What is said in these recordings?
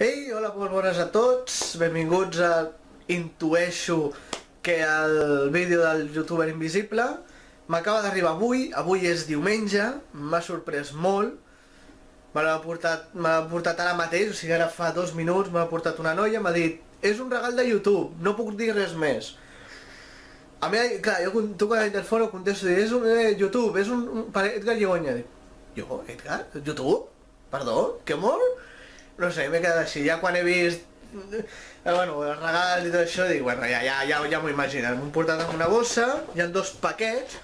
Ei, hola, molt bones a tots, benvinguts a Intueixo que el vídeo del youtuber invisible m'acaba d'arribar avui, avui és diumenge, m'ha sorprès molt, me l'ha portat, portat ara mateix, o sigui ara fa dos minuts m'ha portat una noia, m'ha dit és un regal de YouTube, no puc dir res més. A mi, clar, jo tu quan interfono contesto, és un eh, YouTube, és un, un per Edgar Lligonya. Dic, jo, Edgar? YouTube? Perdó? Que molt? No sé, m'he quedat així. Ja quan he vist eh, bueno, els regals i tot això, dic, bueno, ja, ja, ja, ja m'ho imagino. M'ho portat en una bossa, hi ha dos paquets,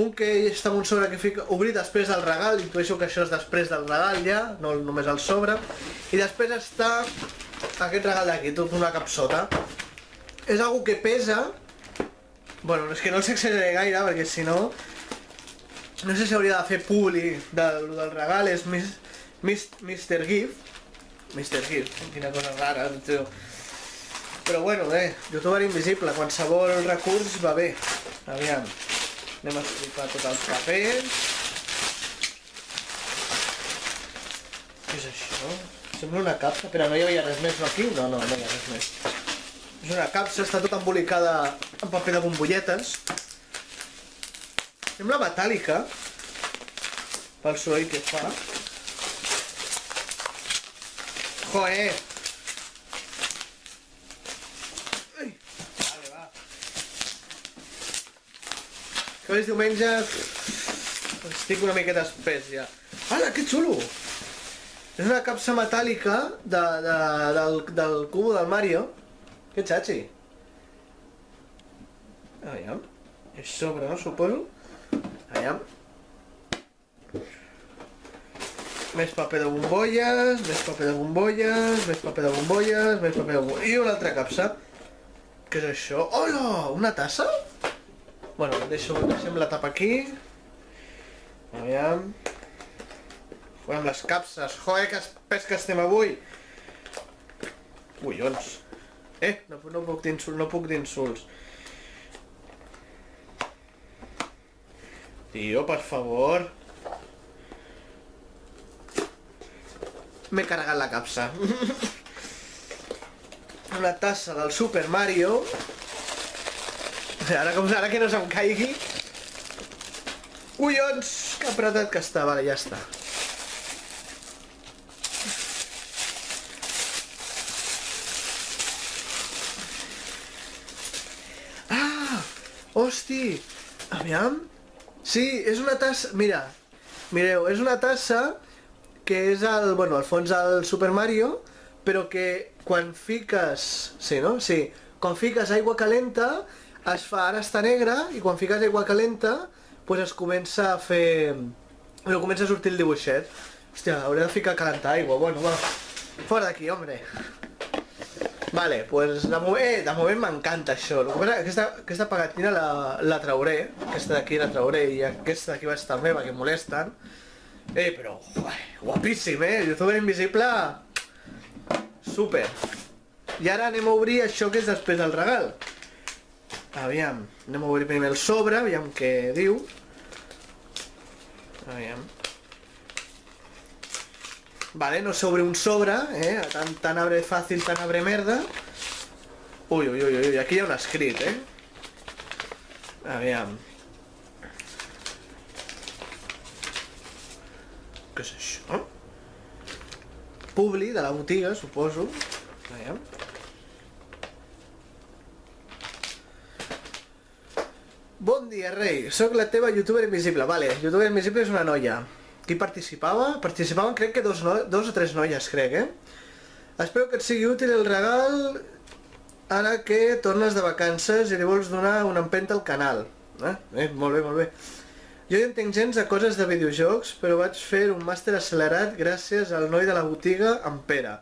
un que està amb un sobre que fica obrir després del regal, intueixo que això és després del regal ja, no només el sobre, i després està aquest regal d'aquí, tot una capsota. És algo que pesa, bueno, és que no s'exageraré gaire, perquè si no... No sé si hauria de fer publi del, del regal, és Mr. Gift. Mr. Gift, quina cosa rara, tio. Però bueno, eh, youtuber invisible, qualsevol recurs va bé. Aviam. Anem a explicar tots els papers. Què és això? Sembla una capsa, però no hi havia res més no aquí? No, no, no hi ha res més. És una capsa, està tota embolicada en paper de bombolletes. Sembla metàl·lica, pel soroll que fa. Joder! que és diumenge estic una miqueta espès ja. Ala, que xulo! És una capsa metàl·lica de, de, del, del cubo del Mario. Que xatxi. Aviam. És sobre, no? Suposo. Aviam. Més paper de bombolles, més paper de bombolles, més paper de bombolles, més paper de bombolles... I una altra capsa. Què és això? Hola! Una tassa? Bueno, deixo, deixem la tapa aquí. Aviam. Juguem les capses. Joder, que espès que estem avui. Collons. Eh, no, no puc dir insults, no puc dir insults. Tio, per favor. M'he carregat la capsa. Una tassa del Super Mario Ara, com, ara que no se'm caigui... Collons, que apretat que està. Vale, ja està. Ah! Hosti! Aviam. Sí, és una tassa... Mira, mireu, és una tassa que és el, bueno, al fons del Super Mario, però que quan fiques... Sí, no? Sí. Quan fiques aigua calenta es fa, ara està negra, i quan fiques aigua calenta, pues es comença a fer... Bueno, comença a sortir el dibuixet. Hòstia, hauré de ficar a calentar aigua. Bueno, va. Fora d'aquí, hombre. Vale, pues de moment, eh, de moment m'encanta això. El que passa, aquesta, aquesta pegatina la, la trauré, aquesta d'aquí la trauré i aquesta d'aquí va estar meva, que molesten. Eh, però, uai, guapíssim, eh? Youtuber invisible, super. I ara anem a obrir això que és després del regal. Aviam, anem a obrir primer el sobre, aviam què diu. Aviam. Vale, no s'obre un sobre, eh? Tan, tan abre fàcil, tan abre merda. Ui, ui, ui, ui, aquí hi ha un escrit, eh? Aviam. Què és això? Publi de la botiga, suposo. Aviam. Bon dia, rei. Soc la teva youtuber invisible. Vale, youtuber invisible és una noia. Qui participava? Participaven crec que dos, no... dos o tres noies, crec, eh? Espero que et sigui útil el regal ara que tornes de vacances i li vols donar una empenta al canal. Eh? eh molt bé, molt bé. Jo hi entenc gens de coses de videojocs, però vaig fer un màster accelerat gràcies al noi de la botiga, en Pere,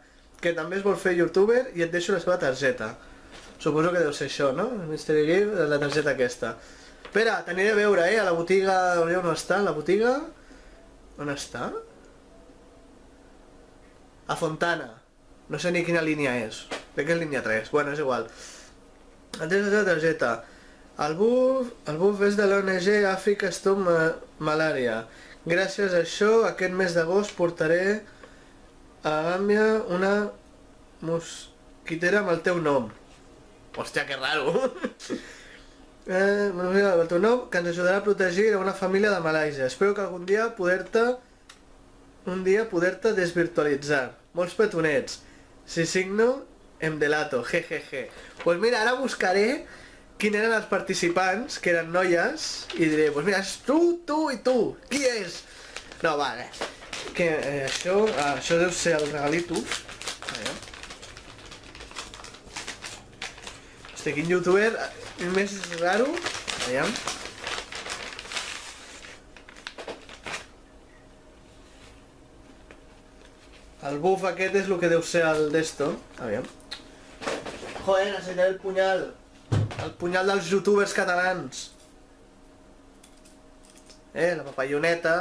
que també es vol fer youtuber i et deixo la seva targeta. Suposo que deu ser això, no? Mystery Game, la targeta aquesta. Espera, t'aniré a veure, eh, a la botiga... On està, la botiga? On està? A Fontana. No sé ni quina línia és. Crec que és línia 3. Bueno, és igual. Antes de la targeta. El buf, el buf és de l'ONG Africa Stop Malaria. Gràcies a això, aquest mes d'agost portaré a Gàmbia una mosquitera amb el teu nom. Hòstia, que raro. eh, el teu nom, que ens ajudarà a protegir a una família de Malàisia. Espero que algun dia poder-te un dia poder-te desvirtualitzar. Molts petonets. Si signo, em delato, jejeje. Pues mira, ara buscaré quin eren els participants, que eren noies, i diré, pues mira, és tu, tu i tu. Qui és? No, vale. Que eh, això, ah, això deu ser el regalito. Hosti, quin youtuber eh, més raro. Allà. El buff aquest és el que deu ser el d'esto. Aviam. Joder, necessitaré el punyal. El punyal dels youtubers catalans. Eh, la papalloneta.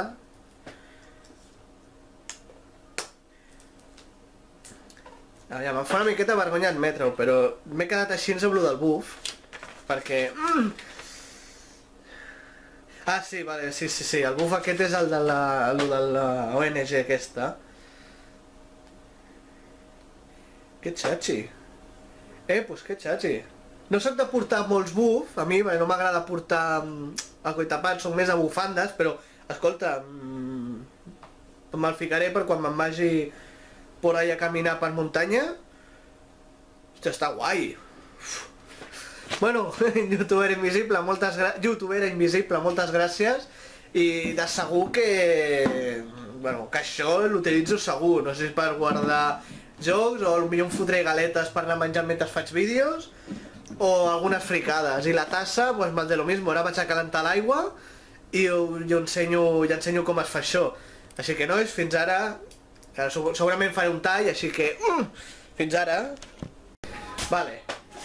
Aviam, em fa una miqueta vergonya admetre-ho, però m'he quedat així amb lo del buff. Perquè... Mm, Ah, sí, vale, sí, sí, sí, el buff aquest és el de la, el de la ONG aquesta. Que xatxi. Eh, pues que xatxi. No soc de portar molts buff, a mi no m'agrada portar mm, el coitapat, soc més a bufandes, però, escolta, mm, me'l ficaré per quan me'n vagi por ahí a caminar per muntanya. Hòstia, està guai. Bueno, youtuber invisible, moltes. Youtuber invisible, moltes gràcies. I de segur que... Bueno, que això l'utilitzo segur. No sé si per guardar jocs o potser em fotré galetes per anar menjant mentre faig vídeos o algunes fricades. I la tassa, pues más de lo mismo. Ara vaig a calentar l'aigua i jo ensenyo, ja ensenyo com es fa això. Així que nois, fins ara... que Segurament faré un tall, així que... Mm, fins ara. Vale,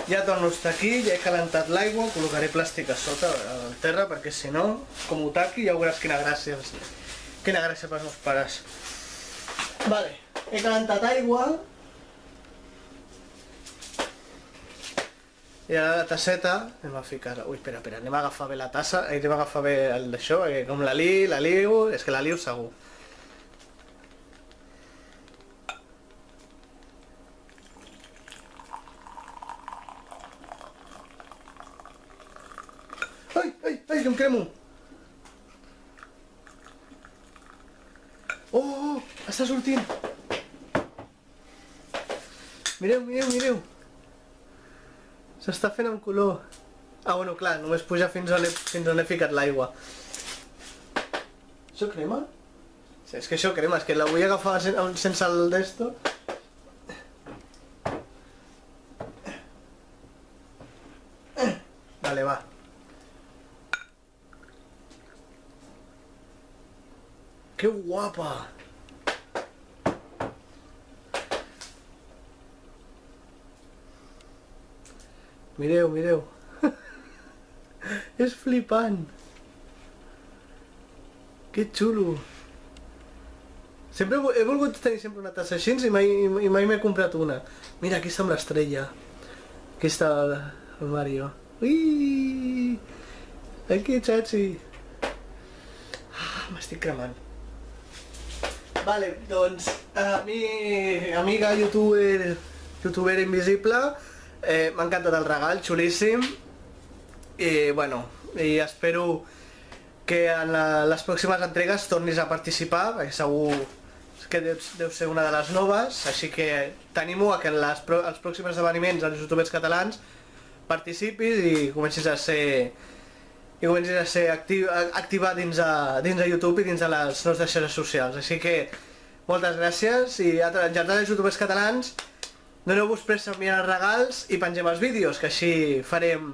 ja torno a estar aquí, ja he calentat l'aigua, col·locaré plàstic a sota, al terra, perquè si no, com ho taqui ja veuràs quina gràcia, quina gràcia pels meus pares. Vale, he calentat aigua. I ara la tasseta anem a ficar... Ui, espera, espera, anem a agafar bé la tassa, anem a agafar bé el d'això, perquè com la li, la liu, és que la liu segur. Ai, ai, ai, que em cremo! Oh, oh, oh, està sortint! Mireu, mireu, mireu! S'està fent amb color. Ah, bueno, clar, només puja fins on he, fins on he ficat l'aigua. Això crema? Sí, és que això crema, és que la vull agafar sen sense el d'esto. Vale, va. ¡Qué guapa! Mireu, mireu. És flipant. Que xulo. Sempre he volgut tenir sempre una tassa així i mai, mai m'he comprat una. Mira, aquí està amb l'estrella. Aquí està el, el Mario. Ui! Aquí, xatxi. Ah, m'estic cremant. Vale, doncs, a mi, amiga youtuber, youtuber invisible, eh, m'ha encantat el regal, xulíssim, i bueno, i espero que en la, les pròximes entregues tornis a participar, perquè segur que deu, deu ser una de les noves, així que t'animo a que en les, els pròxims esdeveniments dels youtubers catalans participis i comencis a ser i comencis a ser actiu, activar dins de, dins de YouTube i dins de les nostres xarxes socials. Així que moltes gràcies i a tots els youtubers catalans doneu-vos pressa a els regals i pengem els vídeos, que així farem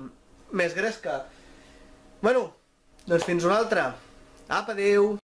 més gresca. Bueno, doncs fins una altra. Apa, adeu!